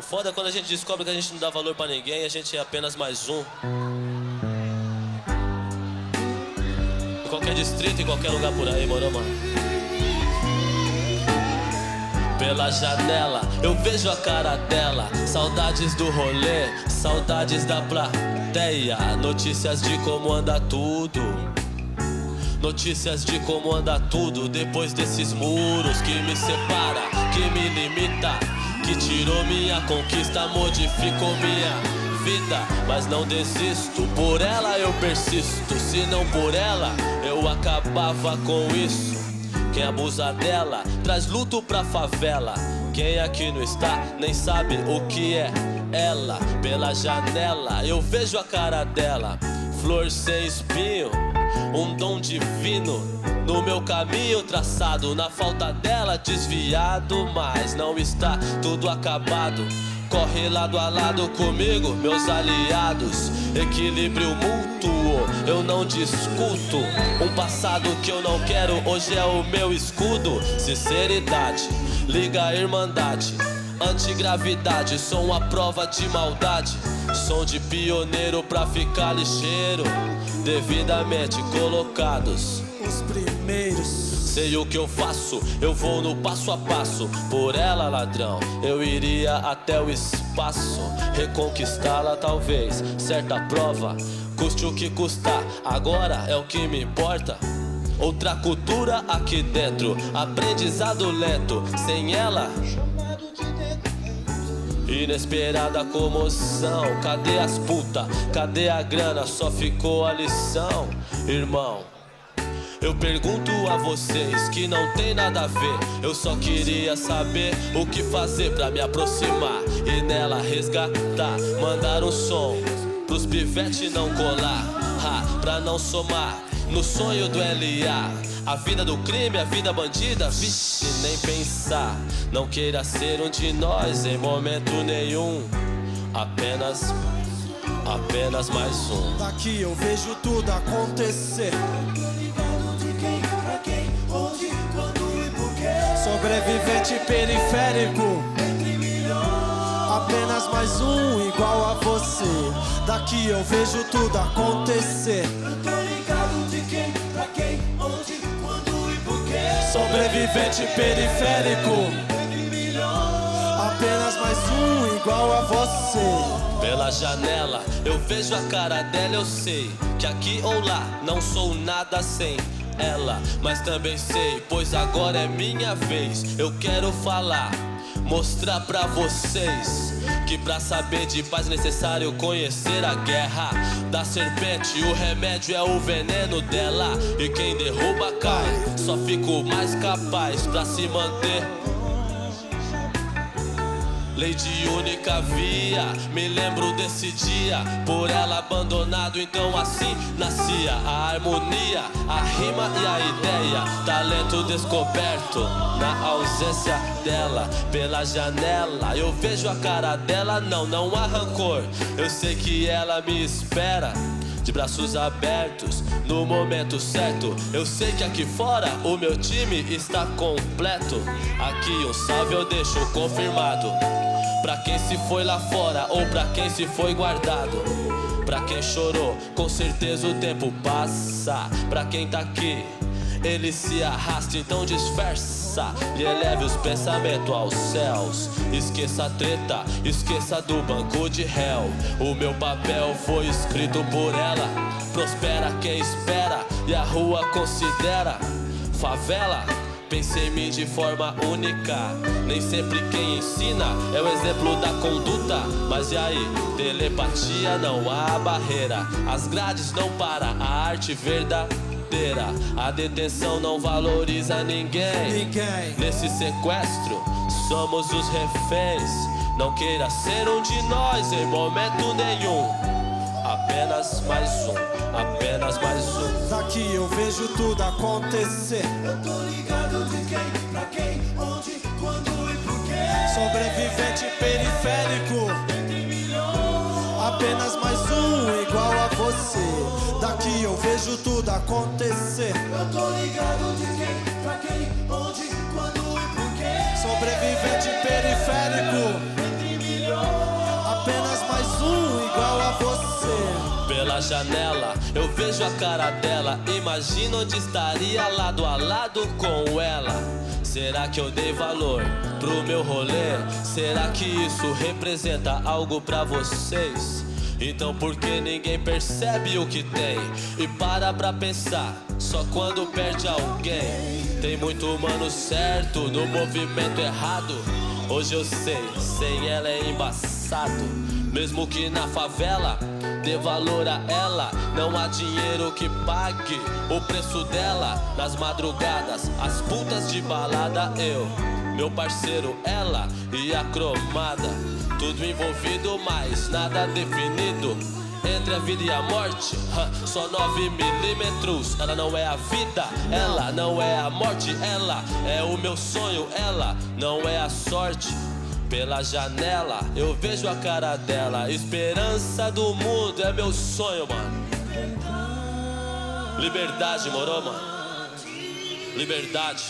O foda é quando a gente descobre que a gente não dá valor pra ninguém a gente é apenas mais um. Em qualquer distrito, em qualquer lugar por aí, moro, mano? Pela janela, eu vejo a cara dela. Saudades do rolê, saudades da plateia. Notícias de como anda tudo. Notícias de como anda tudo depois desses muros que me separa, que me limita, que tirou minha conquista, modificou minha vida, mas não desisto. Por ela eu persisto, se não por ela eu acabava com isso. Quem abusa dela traz luto pra favela. Quem aqui não está nem sabe o que é ela. Pela janela eu vejo a cara dela, flor sem espinho, um dom divino. No meu caminho traçado, na falta dela desviado, mas não está tudo acabado. Corre lado a lado comigo, meus aliados. Equilíbrio mútuo, eu não discuto. Um passado que eu não quero, hoje é o meu escudo. Sinceridade, liga a irmandade. Antigravidade, sou uma prova de maldade. Som de pioneiro pra ficar lixeiro. Devidamente colocados. Os primeiros. Sei o que eu faço, eu vou no passo a passo. Por ela, ladrão, eu iria até o espaço. Reconquistá-la, talvez, certa prova. Custe o que custar, agora é o que me importa. Outra cultura aqui dentro, aprendizado lento. Sem ela, Inesperada comoção, cadê as puta? Cadê a grana? Só ficou a lição, irmão. Eu pergunto a vocês que não tem nada a ver. Eu só queria saber o que fazer pra me aproximar e nela resgatar. Mandar um som pros pivete não colar, ha, pra não somar no sonho do LA. A vida do crime, a vida bandida, vixe, nem pensar. Não queira ser um de nós em momento nenhum. Apenas, apenas mais um. Daqui eu vejo tudo acontecer. Sobrevivente periférico. Daqui eu vejo tudo acontecer. Sobrevivente periférico. Apenas mais um igual a você. Pela janela eu vejo a cara dela, eu sei que aqui ou lá não sou nada sem ela, mas também sei, pois agora é minha vez. Eu quero falar, mostrar pra vocês que pra saber de paz é necessário conhecer a guerra da serpente. O remédio é o veneno dela e quem derruba cai. Só fico mais capaz pra se manter. Lei de única via, me lembro desse dia. Por ela abandonado, então assim nascia a harmonia, a rima e a ideia. Talento descoberto na ausência dela. Pela janela, eu vejo a cara dela. Não, não há rancor. Eu sei que ela me espera de braços abertos no momento certo. Eu sei que aqui fora o meu time está completo. Aqui um salve eu deixo confirmado. Pra quem se foi lá fora ou pra quem se foi guardado. Pra quem chorou, com certeza o tempo passa. Pra quem tá aqui, ele se arrasta, então dispersa e eleve os pensamentos aos céus. Esqueça a treta, esqueça do banco de réu. O meu papel foi escrito por ela. Prospera quem espera e a rua considera. Favela, pensei em mim de forma única. Nem sempre quem ensina é o exemplo da conduta. Mas e aí? Telepatia não há barreira. As grades não para a arte verdadeira. A detenção não valoriza ninguém. Ninguém. Nesse sequestro, somos os reféns. Não queira ser um de nós em momento nenhum. Apenas mais um, apenas mais um. Daqui eu vejo tudo acontecer. Eu tô ligado de quem, pra quem, onde, quando e porquê. Sobrevivente periférico. Entre milhões, Apenas mais um igual a você. Daqui eu vejo tudo acontecer. eu tô ligado de quem, pra quem, onde, janela. Eu vejo a cara dela, imagino onde estaria lado a lado com ela. Será que eu dei valor pro meu rolê? Será que isso representa algo pra vocês? Então por que ninguém percebe o que tem? E para pra pensar, só quando perde alguém. Tem muito humano certo no movimento errado. Hoje eu sei, sem ela é embaçado. Mesmo que na favela dê valor a ela, não há dinheiro que pague o preço dela. Nas madrugadas, as putas de balada, eu, meu parceiro, ela e a cromada. Tudo envolvido, mas nada definido. Entre a vida e a morte, só 9 milímetros. Ela não é a vida, ela não é a morte, ela é o meu sonho, ela não é a sorte. Pela janela eu vejo a cara dela. Esperança do mundo é meu sonho, mano. Liberdade, morou, mano? Liberdade.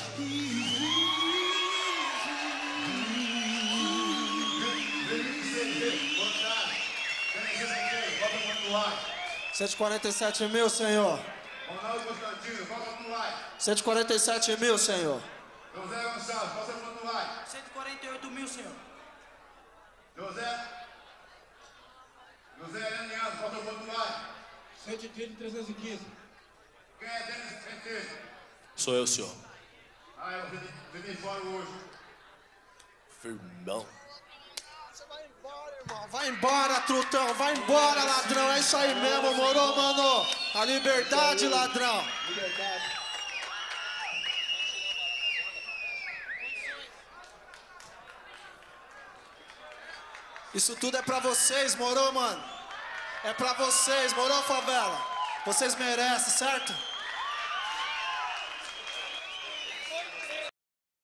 147 mil, Senhor. Ronaldo Constantino, volta pro like. 147 mil, Senhor. José Gonçalves, volta pro like. 148 mil, senhor. José. José Helena Alves, volta pro like. 130 315. Quem é Denis Centeno? Sou eu, senhor. Ah, eu vim, fora hoje. Firmão. Vai embora, trutão. Vai embora, ladrão. É isso aí mesmo, moro, mano. A liberdade, ladrão. Isso tudo é pra vocês, moro, mano. É pra vocês, moro, favela. Vocês merecem, certo?